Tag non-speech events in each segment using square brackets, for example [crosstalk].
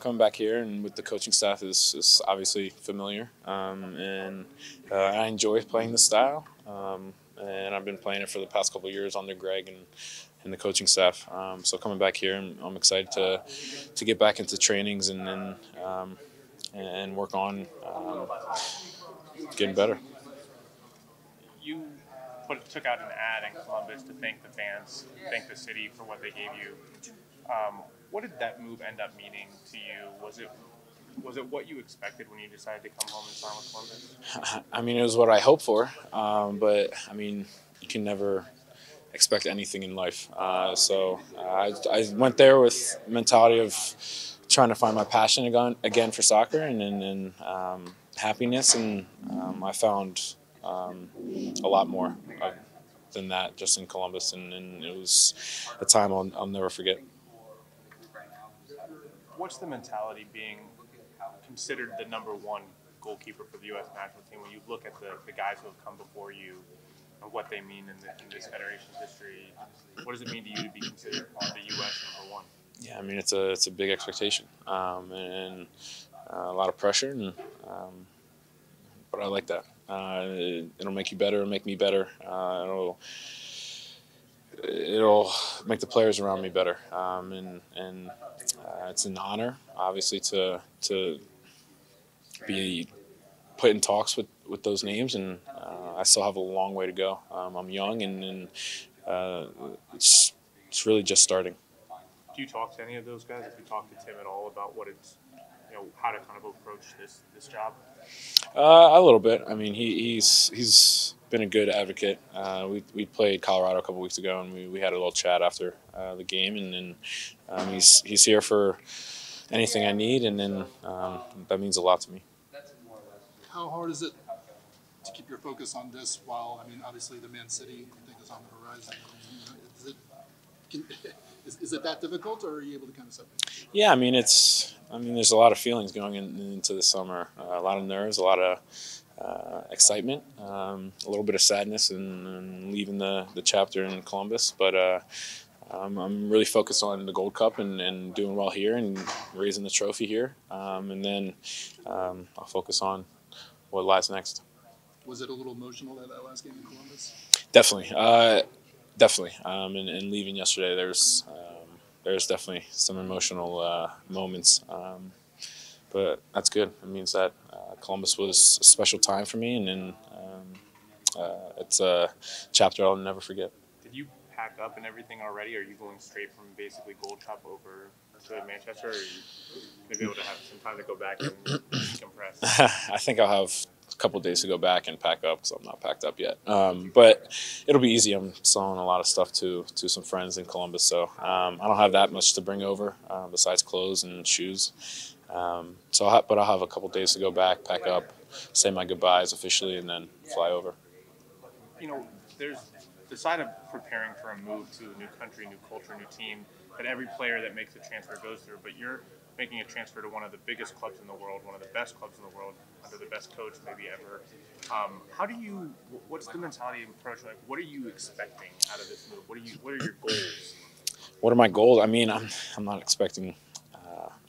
coming back here and with the coaching staff is, is obviously familiar, um, and uh, I enjoy playing the style. Um, and I've been playing it for the past couple years under Greg and, and the coaching staff. Um, so coming back here, I'm, I'm, excited to to get back into trainings and and, um, and work on um, getting better. You put, took out an ad in Columbus to thank the fans, thank the city for what they gave you. Um, what did that move end up meaning to you? Was it was it what you expected when you decided to come home and sign with Columbus? [laughs] I mean, it was what I hoped for, um, but I mean, you can never expect anything in life. Uh, so uh, I, I, went there with mentality of trying to find my passion again, again for soccer and, and, and um, happiness, and um, I found um, a lot more than that just in Columbus, and, and it was a time I'll, I'll never forget. What's the mentality being considered the number one goalkeeper for the U.S. national team when you look at the, the guys who have come before you and what they mean in, the, in this federation's history? What does it mean to you to be considered the U.S. number one? Yeah, I mean it's a it's a big expectation um, and uh, a lot of pressure, and um, but I like that. Uh, it, will make you better. It'll make me better. Uh, it'll it'll make the players around me better, um, and and uh, it's an honor, obviously, to to be put in talks with, with those names, and uh, I still have a long way to go. Um, I'm young, and, and uh, it's it's really just starting. Do you talk to any of those guys? Have you talked to Tim at all about what it's you know how to kind of approach this this job? Uh, a little bit. I mean, he, he's he's been a good advocate. Uh, we we played Colorado a couple weeks ago, and we, we had a little chat after uh, the game, and, and um, he's he's here for anything I need, and then um, that means a lot to me. How hard is it to keep your focus on this while I mean, obviously the Man City thing is on the horizon. Is it can, [laughs] is, is it that difficult, or are you able to kind of separate? Yeah, I mean it's. I mean, there's a lot of feelings going in, into the summer. Uh, a lot of nerves, a lot of uh, excitement, um, a little bit of sadness, and, and, leaving the the chapter in Columbus. But uh, um, I'm really focused on the Gold Cup and, and, doing well here and raising the trophy here. Um, and then um, I'll focus on what lies next. Was it a little emotional that, that last game in Columbus? Definitely. Uh, definitely. Um, and, and, leaving yesterday, there's um, there's definitely some emotional uh, moments, um, but that's good. It means that Columbus was a special time for me, and, and um, uh, it's a chapter I'll never forget. Did you pack up and everything already? Or are you going straight from basically Gold Cup over to Manchester? Or are you maybe able to have some time to go back and decompress? [laughs] I think I'll have a couple days to go back and pack up because I'm not packed up yet. Um, but it'll be easy. I'm selling a lot of stuff to to some friends in Columbus, so um, I don't have that much to bring over uh, besides clothes and shoes. Um, so, I'll have, but I'll have a couple days to go back, pack up, say my goodbyes officially, and then fly over. You know, there's the side of preparing for a move to a new country, new culture, new team that every player that makes a transfer goes through. But you're making a transfer to one of the biggest clubs in the world, one of the best clubs in the world, under the best coach maybe ever. Um, how do you? What's the mentality and approach? Like, what are you expecting out of this move? What are you? What are your goals? What are my goals? I mean, I'm I'm not expecting.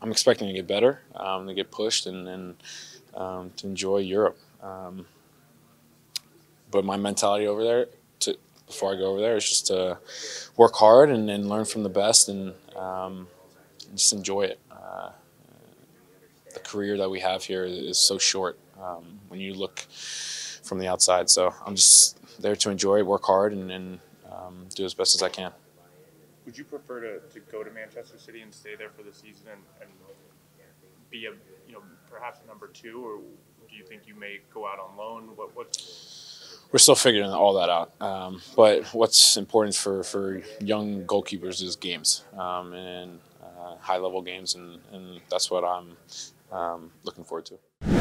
I'm expecting to get better, um, to get pushed, and, and um, to enjoy Europe. Um, but my mentality over there, to, before I go over there, is just to work hard and, and learn from the best, and um, just enjoy it. Uh, the career that we have here is so short um, when you look from the outside. So I'm just there to enjoy, work hard, and, and um, do as best as I can. Would you prefer to, to go to Manchester City and stay there for the season and, and be a you know perhaps a number two, or do you think you may go out on loan? What what's we're still figuring all that out. Um, but what's important for, for young goalkeepers is games. Um, and high level games, and, and that's what I'm um, looking forward to.